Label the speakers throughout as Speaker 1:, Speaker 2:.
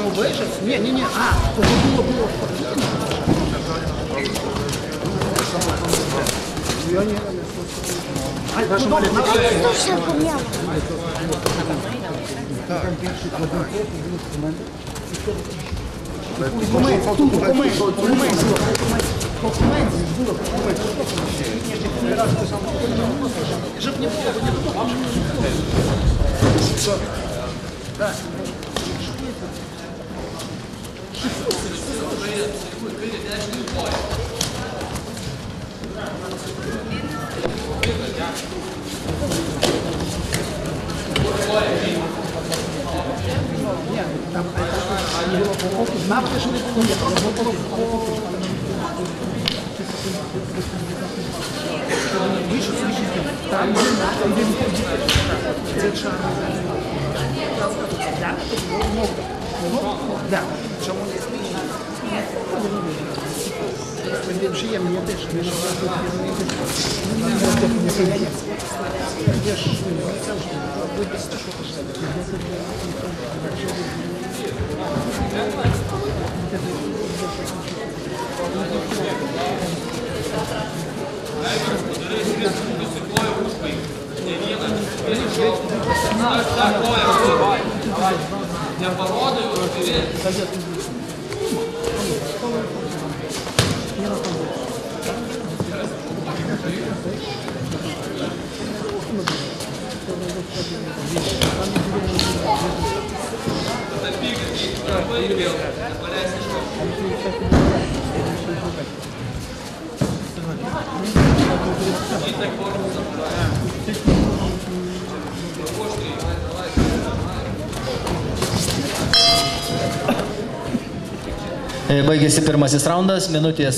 Speaker 1: що вижив? Ні, ні, ні. А, того було, було. Я ні. Ай, ну, добре, на Это все помяло. Документ, тут документ, документ, Так, чому не смішно? Мені приємно, я теж вийшов. Я ж це ж вибачте, що E,
Speaker 2: Baigėsi pirmasis raundas, minutės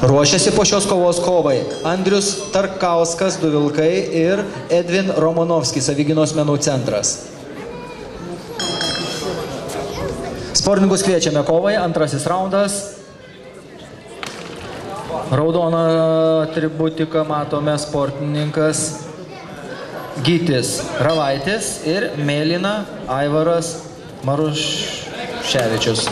Speaker 2: Ruošiasi po šios kovos kovai Andrius Tarkauskas, du Vilkai ir Edvin Romanovskis, Savyginos menų centras. Sportininkus kviečiame kovai, antrasis raundas. Raudoną atributiką matome sportininkas Gytis Ravaitis ir Mėlyna Aivaras Maruševičius.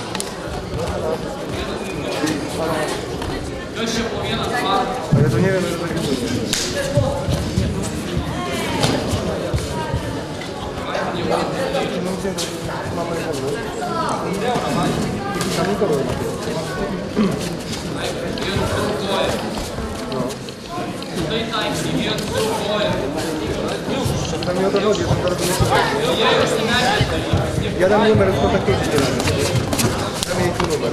Speaker 2: A ja to nie wiem, że to nie będzie. No gdzie mamy powrót? Tam nikogo nie ma. Tam nie o to
Speaker 1: chodzi, że to robimy sobie. Ja dam numer, to takie jest. Dam jej tu numer.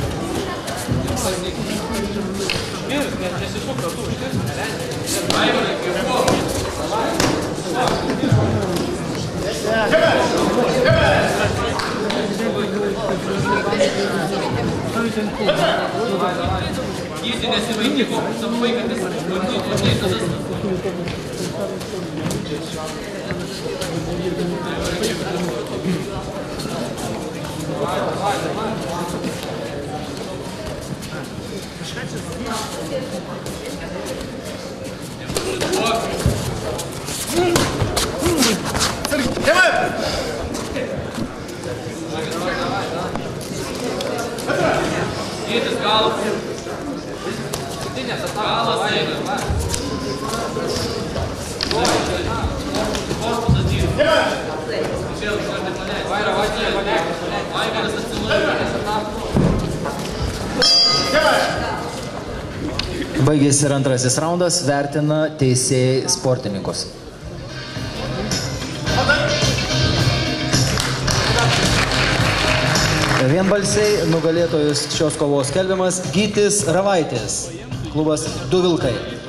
Speaker 1: Jeigu nesivaikytų, savo vaiką nesivaikytų, nesivaikytų. Майка, состав.
Speaker 2: Baigėsi ir antrasis raundas, vertina teisėjai sportininkus. Vienbalsiai nugalėtojus šios kovos skelbiamas Gytis Ravaitis, klubas Du Vilkai.